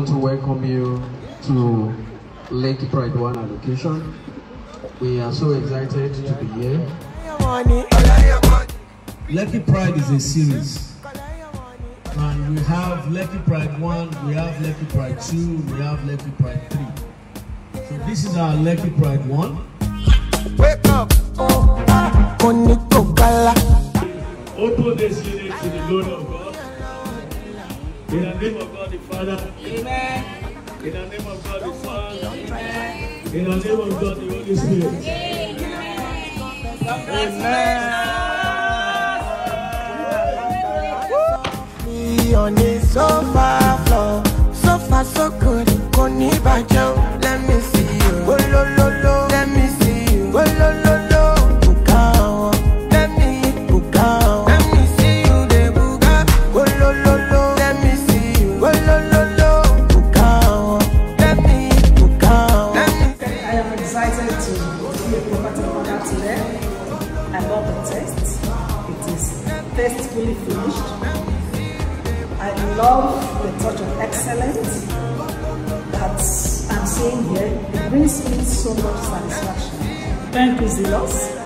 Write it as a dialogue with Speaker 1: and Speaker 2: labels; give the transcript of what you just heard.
Speaker 1: want to welcome you to Lekki Pride One allocation. We are so excited to be here.
Speaker 2: Lekki Pride is a series. And we have Lekki Pride 1, we have Lekki Pride 2, we have Lekki Pride 3. So this is our Lekki Pride 1.
Speaker 3: Wake up. Oh, ah, Onikokala.
Speaker 2: Open this unit to the Lord of God. In the name of God the Father. Amen. In the name of God the Son. Amen. In the name of God the Holy Spirit.
Speaker 3: Me on the sofa floor. Sofa so good. Kò ní bàjẹ́ o.
Speaker 4: a property mother today. I love the taste. It is tastefully finished. I love the touch of excellence that I'm seeing here. It brings me so much satisfaction. Thank you, Zelos.